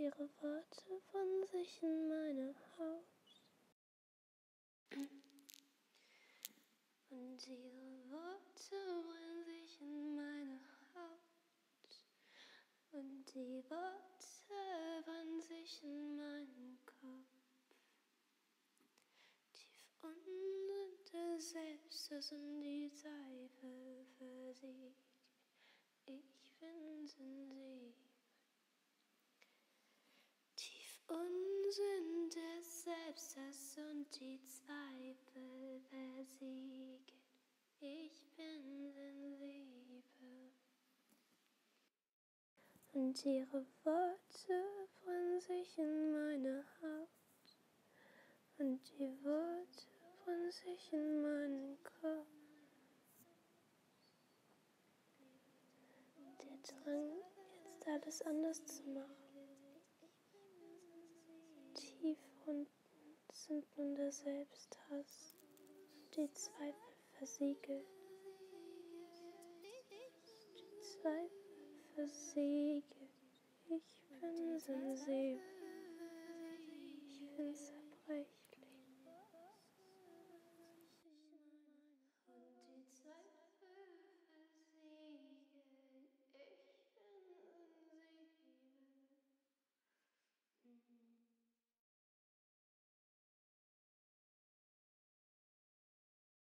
ihre Worte von sich in meine Haut. Und ihre Worte brennen sich in meine Haut. Und die Worte brennen sich in meinen Kopf. Tief unten des Selbstes und die Seife versiegt. Ich sensibel. Tief unten des Selbstes und die Zweifel versiegt. Ich bin sensibel. Und ihre Worte brennen sich in meine Haut. Und die Worte brennen sich in meinen Kopf. Der Drang, jetzt alles anders zu machen. Unten sind nun der Selbsthass und die Zweifel versiegelt. Die Zweifel versiegelt. Ich bin sensibel.